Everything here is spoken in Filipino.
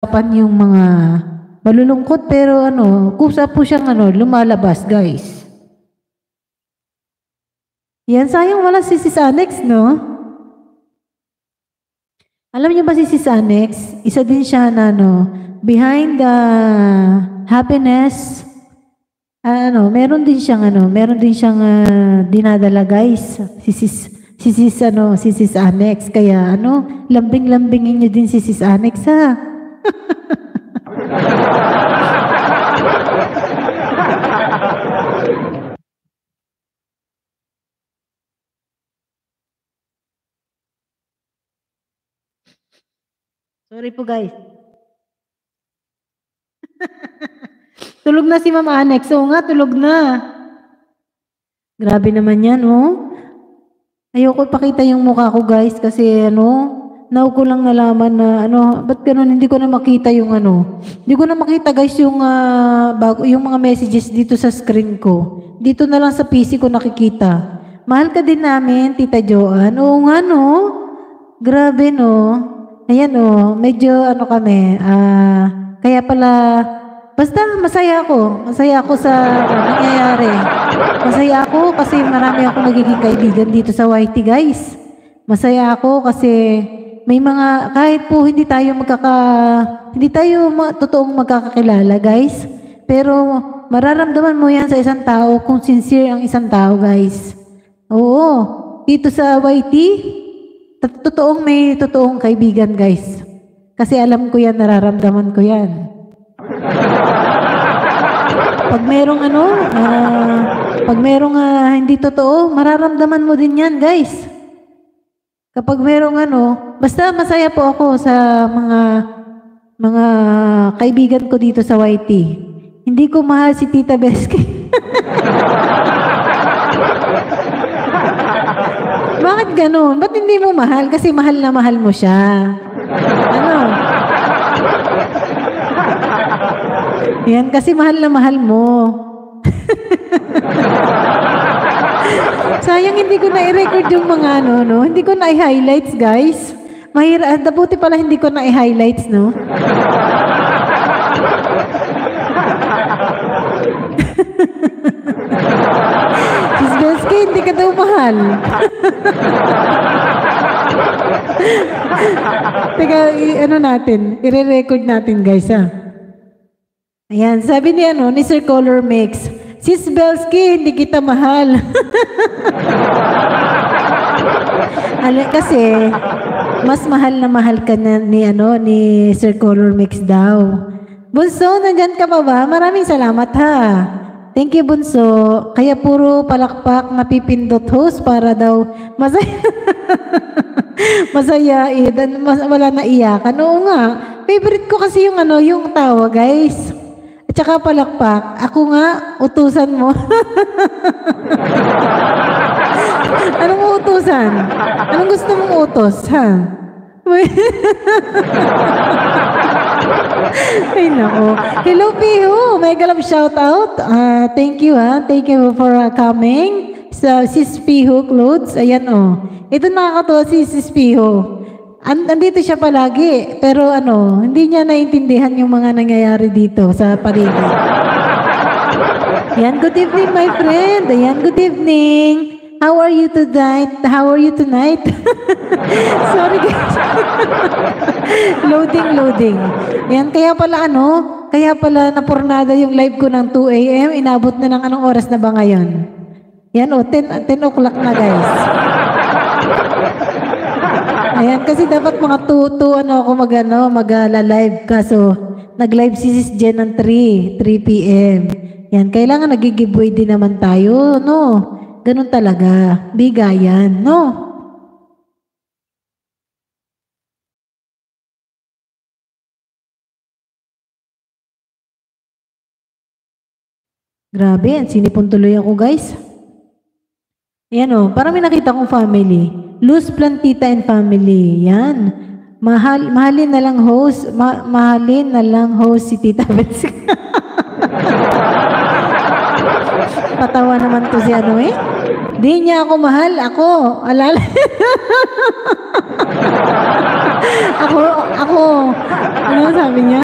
usapan yung mga malulungkot pero ano, kusa po siyang ano, lumalabas guys. Yan, sayang wala si Sis Annex, no? Alam niyo ba si Sis Annex, isa din siya na ano, behind the happiness, ano, meron din siyang ano, meron din siyang ah, dinadala guys, si Sis, si Sis ano, si Sis Annex. Kaya ano, lambing-lambingin niyo din si Sis Annex ha. Sorry po guys. tulog na si Mama Annex. Oo nga, tulog na. Grabe naman yan, oh. Ayoko pakita yung mukha ko guys kasi ano, now ko lang nalaman na ano, ba't ganun hindi ko na makita yung ano. Hindi ko na makita guys yung ah, bago yung mga messages dito sa screen ko. Dito na lang sa PC ko nakikita. Mahal ka din namin, Tita Joanne. Oo nga no. Grabe no. Ayan oh, medyo ano kami, ah, kaya pala, basta masaya ako. Masaya ako sa nangyayari. Masaya ako kasi marami akong nagiging kaibigan dito sa YT guys. Masaya ako kasi may mga, kahit po hindi tayo magkaka, hindi tayo ma, totoong magkakakilala guys. Pero mararamdaman mo yan sa isang tao kung sincere ang isang tao guys. Oo, dito sa YT, Tot- Totoong may totoong kaibigan, guys. Kasi alam ko yan, nararamdaman ko yan. Pag merong ano, ah, pag merong ah, hindi totoo, mararamdaman mo din yan, guys. Kapag merong ano, basta masaya po ako sa mga mga kaibigan ko dito sa YT. Hindi ko mahal si Tita Beski. Bakit ganun? Ba't hindi mo mahal? Kasi mahal na mahal mo siya. Ano? Yan, kasi mahal na mahal mo. Sayang hindi ko na i-record yung mga ano, no? Hindi ko na i-highlights, guys. Mahira, ah, buti pala hindi ko na i-highlights, no? Sis Belsky, hindi ka daw mahal. Teka, i- ano natin, i-record natin guys ha. Ayan, sabi ni ano, ni Sir Color Mix, Sis Belsky, hindi kita mahal. Ala, kasi, mas mahal na mahal ka na ni, ano, ni Sir Color Mix daw. Bunso, nandyan ka pa ba? Maraming salamat ha. Thank you, Bunso. Kaya puro palakpak na pipindot host para daw masaya. masaya eh. Mas, wala na iyakan. Oo nga. Favorite ko kasi yung ano, yung tawa, guys. At saka palakpak. Ako nga, utusan mo. Anong utusan? Anong gusto mong utos, ha? Ay, nako. Hello, Pihu. Mega love shout out. Ah, thank you, ha. Thank you for uh, coming sa Sis Pihu Clothes. Ayan, oh. Ito nakakatuwa si Sis Pihu. An nandito siya palagi, pero ano, hindi niya naintindihan yung mga nangyayari dito sa paligid. Yan, good evening, my friend. Ayan, good evening. How are you tonight? How are you tonight? Sorry, guys. loading, loading. Yan, kaya pala ano, kaya pala napurnada yung live ko ng 2 a.m. Inabot na ng anong oras na ba ngayon? Yan, o, 10, 10 o'clock na, guys. Ayan, kasi dapat mga 2, 2 ano ako mag, ano, mag-live. Kaso, nag-live si Sis Jen ng 3, 3 p.m. Yan, kailangan nag-giveaway din naman tayo, no? Ganun talaga. Bigayan, no? Grabe, sinipon tuloy ako, guys. Yan o, parang may nakita kong family. Luz Plantita and family. Yan. Mahal, mahalin na lang host, ma, mahalin na lang host si Tita Betsy. Patawa naman to si ano eh. Di niya ako mahal, ako. Alala. ako, ako, ano sabi niya?